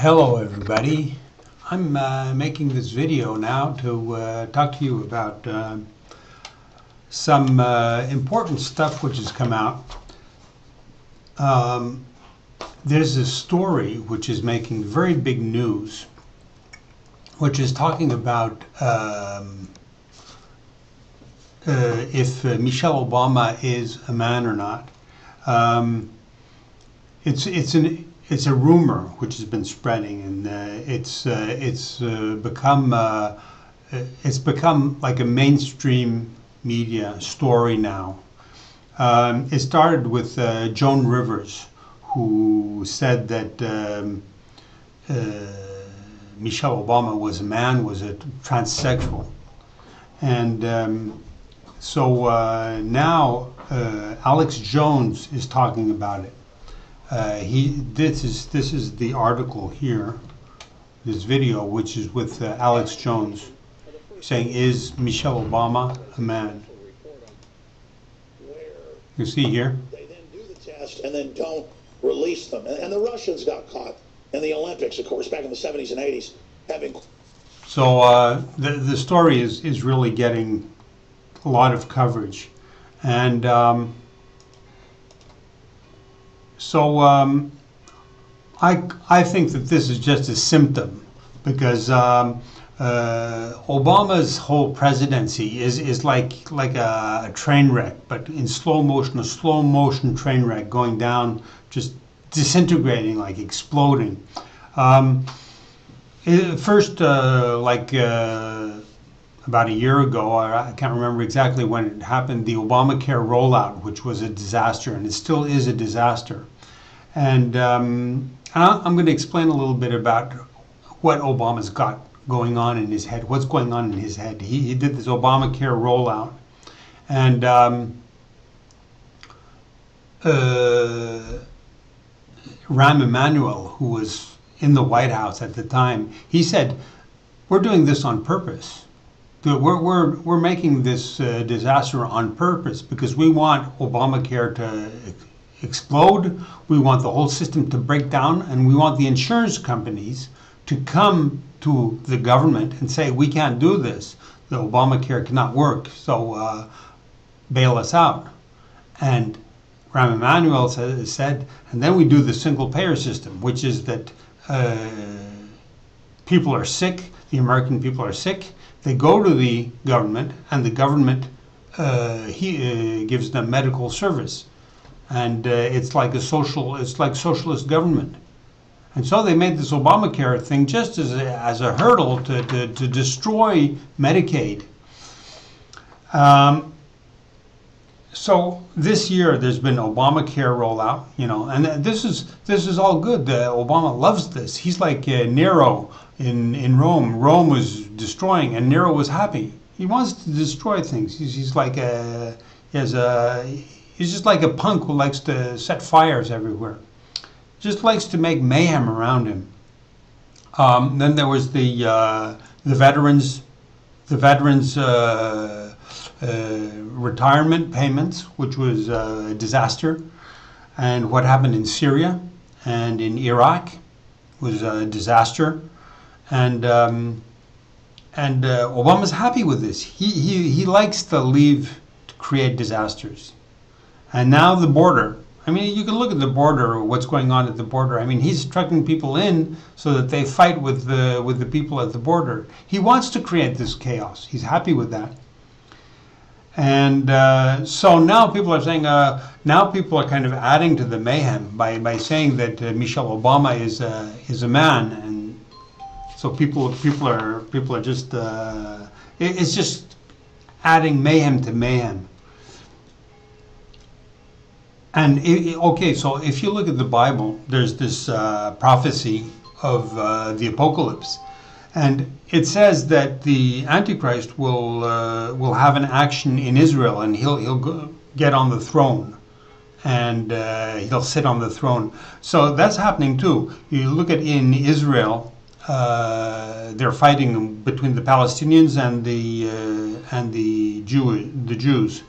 Hello everybody. I'm uh, making this video now to uh, talk to you about uh, some uh, important stuff which has come out. Um, there's a story which is making very big news, which is talking about um, uh, if uh, Michelle Obama is a man or not. Um, it's it's an it's a rumor which has been spreading, and uh, it's uh, it's uh, become uh, it's become like a mainstream media story now. Um, it started with uh, Joan Rivers, who said that um, uh, Michelle Obama was a man, was a transsexual, and um, so now Alex Jones is talking about it uh, he this is this is the article here, this video, which is with uh, Alex Jones, saying, "Is Michelle Obama a man?" You see here. They then do the test and then don't release them. And, and the Russians got caught in the Olympics, of course, back in the 70s and 80s, having. So uh, the the story is is really getting a lot of coverage, and. Um, so um, I, I think that this is just a symptom because um, uh, Obama's whole presidency is, is like, like a, a, train wreck, but in slow motion, a slow motion train wreck going down, just disintegrating, like exploding. Um, it, first, uh, like uh, about a year ago, I can't remember exactly when it happened, the Obamacare rollout, which was a disaster, and it still is a disaster. And um, I'm going to explain a little bit about what Obama's got going on in his head, what's going on in his head. He, he did this Obamacare rollout. And um, uh, Rahm Emanuel, who was in the White House at the time, he said, We're doing this on purpose. We're, we're, we're making this uh, disaster on purpose because we want Obamacare to explode. We want the whole system to break down, and we want the insurance companies to come to the government and say, we can't do this. The Obamacare cannot work, so uh, bail us out. And Rahm Emanuel said, said, and then we do the single payer system, which is that uh, people are sick, the American people are sick, they go to the government, and the government uh, he, uh, gives them medical service and uh, it's like a social, it's like socialist government. And so they made this Obamacare thing just as a, as a hurdle to, to, to destroy Medicaid. Um, so this year there's been Obamacare rollout, you know, and this is this is all good. Obama loves this. He's like uh, Nero in in Rome. Rome was destroying, and Nero was happy. He wants to destroy things. He's, he's like a he a He's just like a punk who likes to set fires everywhere. Just likes to make mayhem around him. Um, then there was the uh, the veterans, the veterans uh, uh, retirement payments, which was a disaster, and what happened in Syria and in Iraq was a disaster, and um, and uh, Obama's happy with this. He he he likes to leave to create disasters. And now the border. I mean, you can look at the border, what's going on at the border. I mean, he's trucking people in so that they fight with the with the people at the border. He wants to create this chaos. He's happy with that. And uh, so now people are saying, uh, now people are kind of adding to the mayhem by, by saying that uh, Michelle Obama is a, is a man, and so people people are people are just uh, it, it's just adding mayhem to mayhem. And it, okay, so if you look at the Bible, there's this uh, prophecy of uh, the apocalypse, and it says that the Antichrist will uh, will have an action in Israel, and he'll he'll get on the throne, and uh, he'll sit on the throne. So that's happening too. You look at in Israel, uh, they're fighting between the Palestinians and the uh, and the Jew the Jews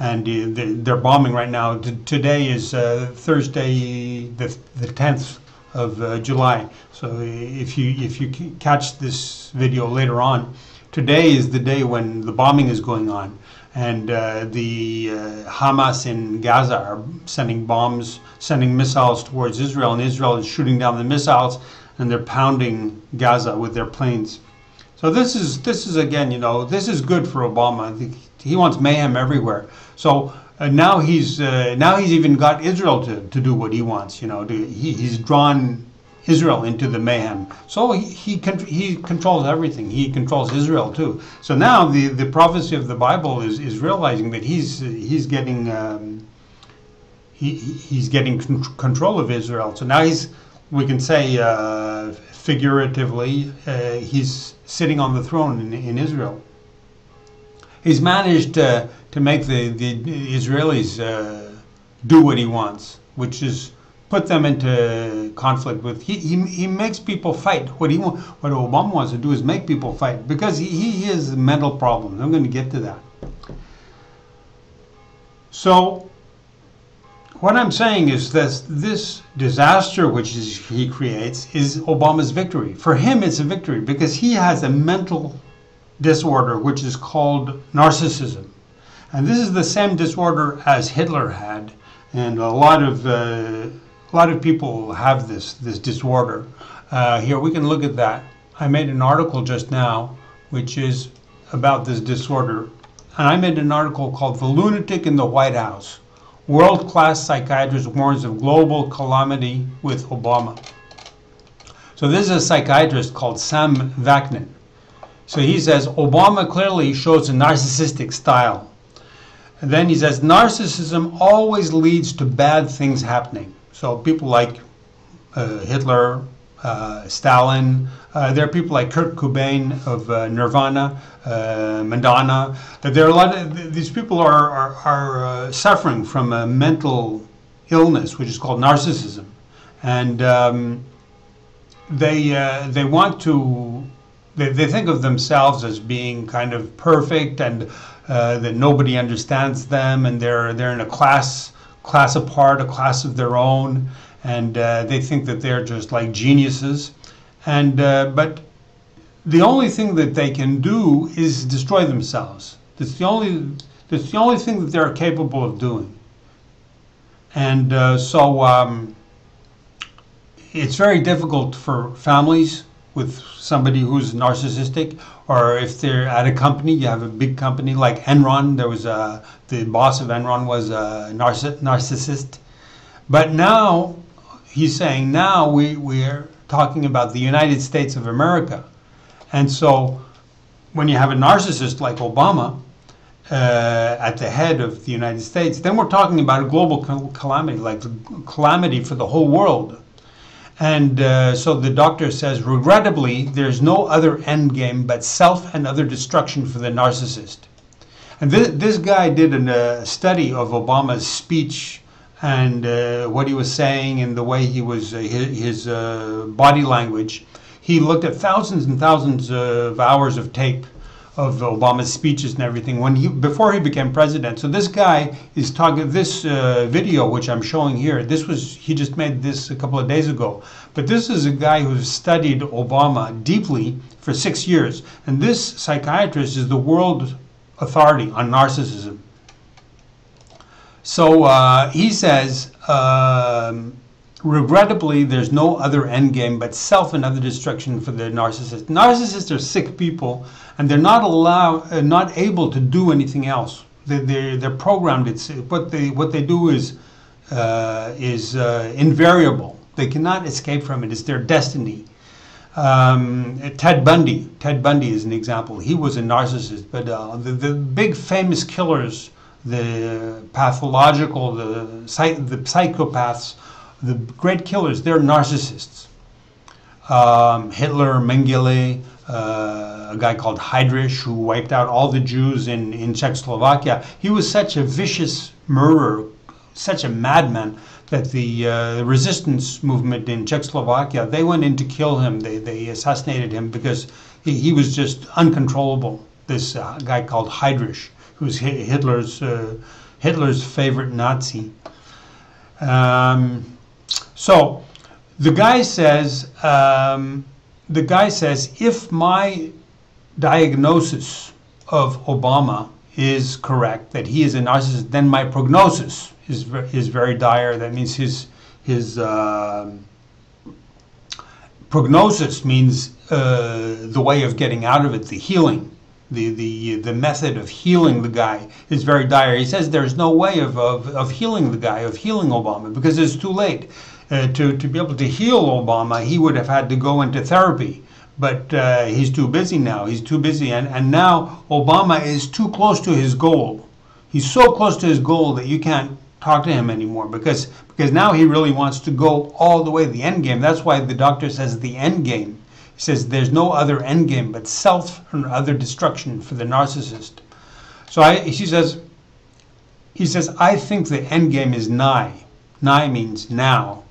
and they're bombing right now. Today is uh, Thursday, the the tenth of uh, July. So if you if you catch this video later on, today is the day when the bombing is going on, and uh, the Hamas in Gaza are sending bombs, sending missiles towards Israel, and Israel is shooting down the missiles, and they're pounding Gaza with their planes. So this is this is again, you know, this is good for Obama. He wants mayhem everywhere. So uh, now he's uh, now he's even got Israel to, to do what he wants. You know, to, he, he's drawn Israel into the mayhem. So he he, con- he controls everything. He controls Israel too. So now the, the prophecy of the Bible is, is realizing that he's he's getting um, he he's getting con- control of Israel. So now he's we can say uh, figuratively uh, he's sitting on the throne in, in Israel. He's managed to to make the the Israelis uh, do what he wants, which is put them into conflict with. He, he, he makes people fight. What he what Obama wants to do is make people fight because he, he has mental problems. I'm going to get to that. So what I'm saying is that this disaster which is, he creates is Obama's victory. For him, it's a victory because he has a mental disorder which is called narcissism. And this is the same disorder as Hitler had, and a lot of uh, a lot of people have this this disorder. Uh, here we can look at that. I made an article just now, which is about this disorder, and I made an article called "The Lunatic in the White House." World-class psychiatrist warns of global calamity with Obama. So this is a psychiatrist called Sam Vaknin. So he says Obama clearly shows a narcissistic style. And then he says narcissism always leads to bad things happening. So people like uh, Hitler, uh, Stalin, uh, there are people like Kurt Cobain of uh, Nirvana, uh, Madonna. There are a lot of these people are are, are uh, suffering from a mental illness, which is called narcissism, and um, they they want to they, they think of themselves as being kind of perfect and that nobody understands them, and they're they're in a class class apart, a class of their own, and uh, they think that they're just like geniuses. And uh, but the only thing that they can do is destroy themselves. That's the only that's the only thing that they're capable of doing. And uh, so um, it's very difficult for families with somebody who's narcissistic, or if they're at a company, you have a big company like Enron. There was a the boss of Enron was a narcissist, but now he's saying now we we're talking about the United States of America, and so when you have a narcissist like Obama. Uh, at the head of the United States, then we're talking about a global calamity, like calamity for the whole world and uh, so the doctor says, regrettably, there's no other end game but self and other destruction for the narcissist. And this, this guy did a uh, study of Obama's speech and uh, what he was saying and the way he was, uh, his, his uh, body language. He looked at thousands and thousands of hours of tape of Obama's speeches and everything when he before he became president. So this guy is talking this uh, video which I'm showing here. This was he just made this a couple of days ago. But this is a guy who's studied Obama deeply for six years, and this psychiatrist is the world authority on narcissism. So uh, he says. Um, regrettably, there's no other end game but self and other destruction for the narcissist. Narcissists are sick people, and they're not allowed, uh, not able to do anything else. They're, they're, they're programmed. It's what they what they do is uh, is uh, invariable. They cannot escape from it. It's their destiny. Um, Ted Bundy. Ted Bundy is an example. He was a narcissist, but uh, the, the big famous killers, the pathological, the, the psychopaths the great killers, they're narcissists. Um, Hitler, Mengele, uh, a guy called Heydrich who wiped out all the Jews in, in Czechoslovakia. He was such a vicious murderer, such a madman that the uh, resistance movement in Czechoslovakia, they went in to kill him. They, they assassinated him because he, he was just uncontrollable. This uh, guy called Heydrich, who's Hitler's, uh, Hitler's favorite Nazi. Um, so the guy says, um, the guy says, if my diagnosis of Obama is correct, that he is a narcissist, then my prognosis is is very dire. That means his his uh, prognosis means uh, the way of getting out of it, the healing. The, the, the method of healing the guy is very dire. He says there's no way of, of, of healing the guy, of healing Obama, because it's too late. Uh, to, to be able to heal Obama, he would have had to go into therapy but uh, he's too busy now. He's too busy, and, and now Obama is too close to his goal. He's so close to his goal that you can't talk to him anymore because because now he really wants to go all the way to the end game. That's why the doctor says the end game. He says there's no other end game but self and other destruction for the narcissist. So I, he says, he says, I think the end game is nigh. Nigh means now.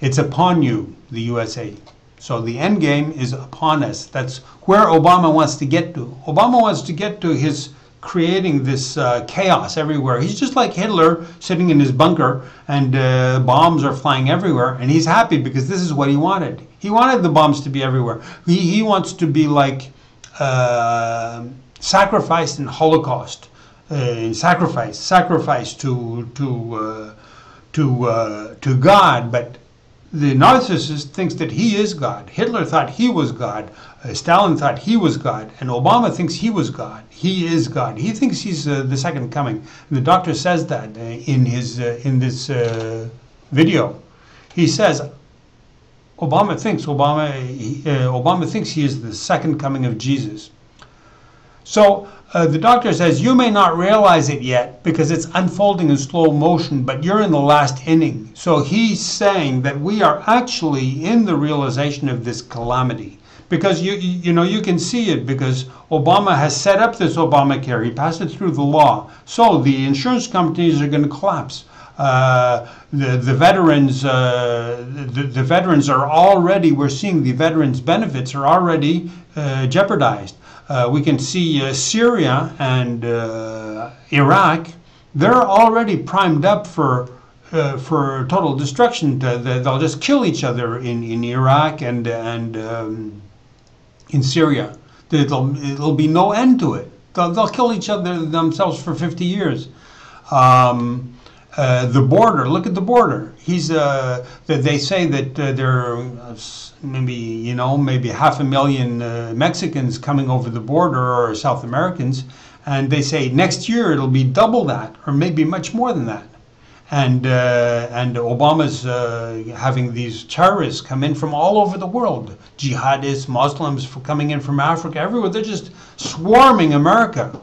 It's upon you, the USA. So the end game is upon us. That's where Obama wants to get to. Obama wants to get to his creating this uh, chaos everywhere. He's just like Hitler sitting in his bunker and uh, bombs are flying everywhere. And he's happy because this is what he wanted. He wanted the bombs to be everywhere. He, he wants to be like uh, sacrificed in Holocaust. Uh, sacrifice, sacrifice to to uh, to uh, to God, but the narcissist thinks that he is God. Hitler thought he was God. Uh, Stalin thought he was God. And Obama thinks he was God. He is God. He thinks he's uh, the second coming. And the doctor says that in his in this video. He says Obama thinks Obama he, uh, Obama thinks he is the second coming of Jesus. So uh, the doctor says you may not realize it yet because it's unfolding in slow motion, but you're in the last inning. So he's saying that we are actually in the realization of this calamity because you you know you can see it because Obama has set up this Obamacare. He passed it through the law. So the insurance companies are going to collapse. Uh, the the veterans uh, the, the veterans are already we're seeing the veterans benefits are already uh, jeopardized. Uh, we can see uh, Syria and Iraq, they're already primed up for for total destruction. They'll just kill each other in, in Iraq and and um, in Syria. It'll, it'll be no end to it. They'll, they'll kill each other themselves for 50 years. Um, uh, the border, look at the border. He's, uh, they say that uh, there are maybe, you know, maybe half a million uh, Mexicans coming over the border or South Americans. And they say next year it'll be double that or maybe much more than that. And, uh, and Obama's uh, having these terrorists come in from all over the world jihadists, Muslims coming in from Africa, everywhere. They're just swarming America.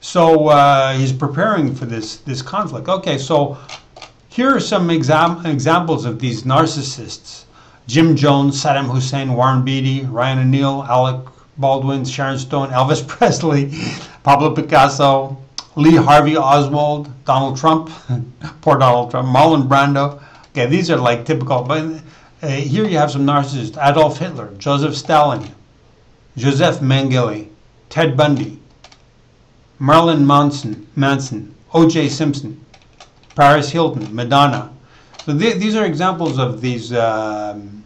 So uh, he's preparing for this this conflict. Okay, so here are some exam- examples of these narcissists: Jim Jones, Saddam Hussein, Warren Beatty, Ryan O'Neal, Alec Baldwin, Sharon Stone, Elvis Presley, Pablo Picasso, Lee Harvey Oswald, Donald Trump, poor Donald Trump, Marlon Brando. Okay, these are like typical. But uh, here you have some narcissists: Adolf Hitler, Joseph Stalin, Joseph Mengele, Ted Bundy. Marilyn Manson, Manson, O.J. Simpson, Paris Hilton, Madonna. So th- these are examples of these um,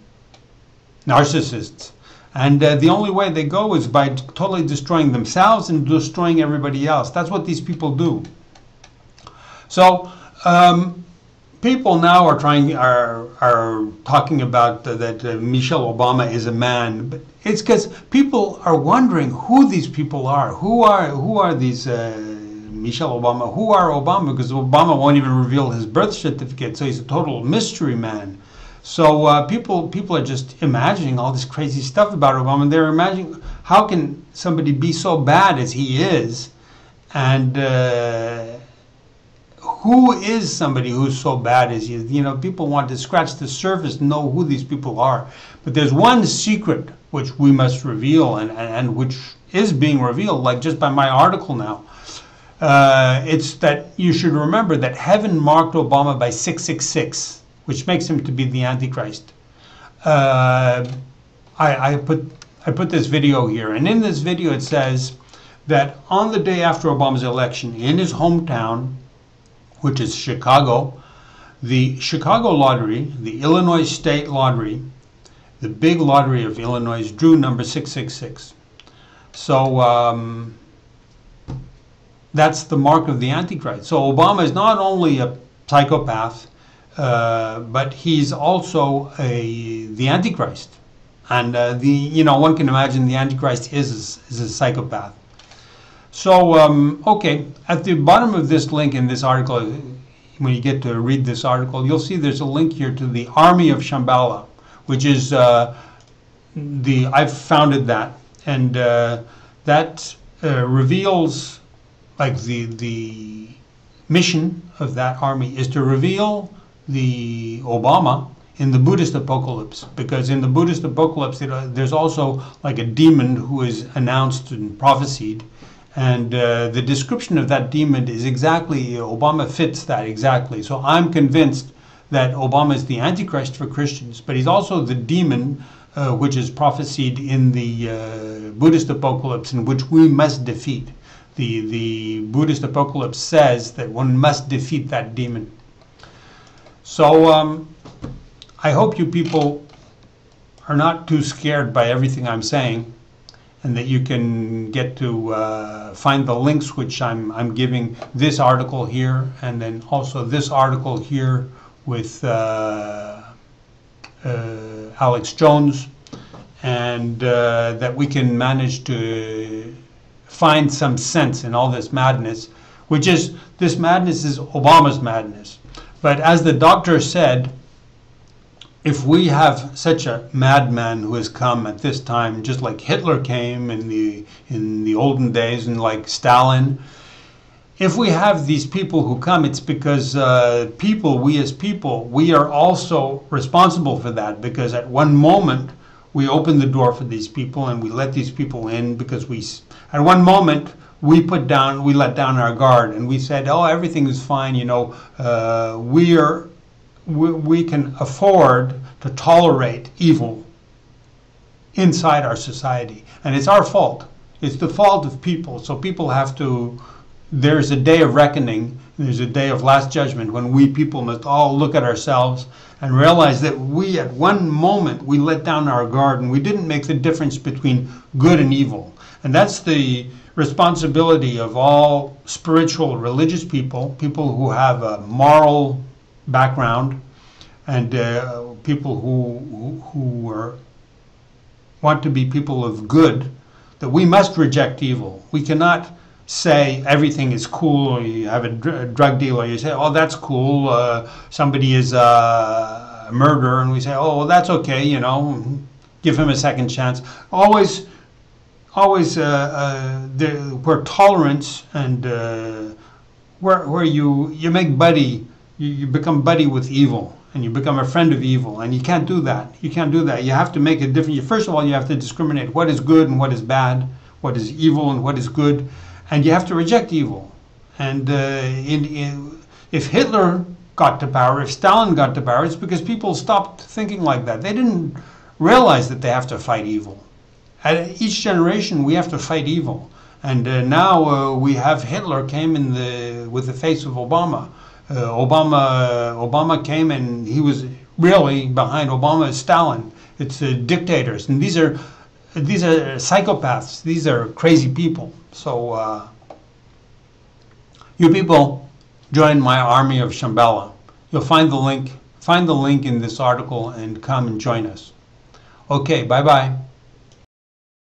narcissists. And uh, the only way they go is by totally destroying themselves and destroying everybody else. That's what these people do. So um, people now are trying are are talking about uh, that uh, Michelle Obama is a man, but it's because people are wondering who these people are. Who are who are these uh, Michelle Obama? Who are Obama? Because Obama won't even reveal his birth certificate, so he's a total mystery man. So uh, people people are just imagining all this crazy stuff about Obama. They're imagining how can somebody be so bad as he is, and uh, who is somebody who's so bad as you? You know, people want to scratch the surface, know who these people are. But there's one secret which we must reveal, and, and which is being revealed, like just by my article now. Uh, it's that you should remember that heaven marked Obama by 666 which makes him to be the Antichrist. Uh, I, I, put I put this video here, and in this video it says that on the day after Obama's election in his hometown, which is Chicago, the Chicago lottery, the Illinois State Lottery, the big lottery of Illinois drew number 666. So um, that's the mark of the Antichrist. So Obama is not only a psychopath, uh, but he's also a the Antichrist. And uh, the you know one can imagine the Antichrist is is a psychopath. So um, okay, at the bottom of this link in this article, when you get to read this article, you'll see there's a link here to the Army of Shambhala, which is uh, the I've founded that, and uh, that uh, reveals like the the mission of that army is to reveal the Obama in the Buddhist apocalypse, because in the Buddhist apocalypse there's also like a demon who is announced and prophesied, and uh, the description of that demon is exactly Obama fits that exactly. So I'm convinced that Obama is the Antichrist for Christians, but he's also the demon uh, which is prophesied in the uh, Buddhist apocalypse, in which we must defeat. The the Buddhist apocalypse says that one must defeat that demon. So um, I hope you people are not too scared by everything I'm saying and that you can get to uh, find the links which I'm, I'm giving this article here and then also this article here with uh, uh, Alex Jones and uh, that we can manage to find some sense in all this madness, which is this madness is Obama's madness. But as the doctor said, if we have such a madman who has come at this time, just like Hitler came in the in the olden days, and like Stalin, if we have these people who come, it's because uh, people, we as people, we are also responsible for that. Because at one moment we open the door for these people and we let these people in because we, at one moment we put down, we let down our guard and we said, oh, everything is fine. You know, uh, we are we, we can afford to tolerate evil inside our society. And it's our fault. It's the fault of people. So people have to, there's a day of reckoning, there's a day of last judgment when we people must all look at ourselves and realize that we, at one moment, we let down our guard and we didn't make the difference between good and evil. And that's the responsibility of all spiritual, religious people, people who have a moral background and uh, people who, who, are, want to be people of good, that we must reject evil. We cannot say everything is cool, or you have a, dr- a drug dealer, you say, oh, that's cool, uh, somebody is uh, a murderer, and we say, oh, well, that's okay, you know, give him a second chance. Always, always, uh, uh, there, where tolerance and uh, where, where you, you make buddy you, you become buddy with evil and you become a friend of evil and you can't do that. You can't do that. You have to make a difference. First of all you have to discriminate what is good and what is bad what is evil and what is good and you have to reject evil. And uh, in, in, if hitler got to power if stalin got to power it's because people stopped thinking like that. They didn't realize that they have to fight evil. At each generation we have to fight evil. And uh, now uh, we have hitler came in the with the face of obama uh, Obama Obama came and he was really behind Obama is Stalin. It's uh, dictators, and these are these are psychopaths. These are crazy people. So uh, you people join my army of Shambhala. You'll find the link. Find the link in this article and come and join us. Okay. Bye bye.